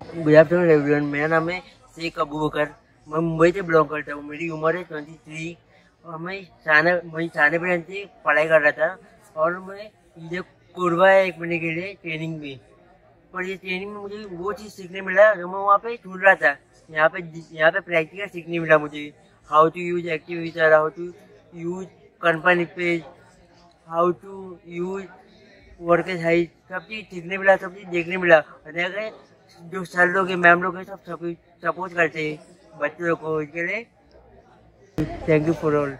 Afternoon everyone मेरा नाम है शेख अबू बकर मैं मुंबई से बिलोंग करता हूँ। मेरी उम्र है ट्वेंटी थ्री और मैं शाना मैं शाने पर से पढ़ाई कर रहा था। और मैं ये कोरबा है एक महीने के लिए ट्रेनिंग में। पर ये ट्रेनिंग में मुझे वो चीज़ सीखने मिला जो मैं वहाँ पे छूट रहा था। यहाँ पे यहाँ पे प्रैक्टिकल सीखने मिला मुझे। How to use active user how to use company page how to use work height सब चीज़ सीखने मिला, सब चीज़ देखने मिला। और अगर जो सर लोग मैम लोग हैं, सब सपोर्ट करते हैं बच्चों को इसके लिए। Thank you for all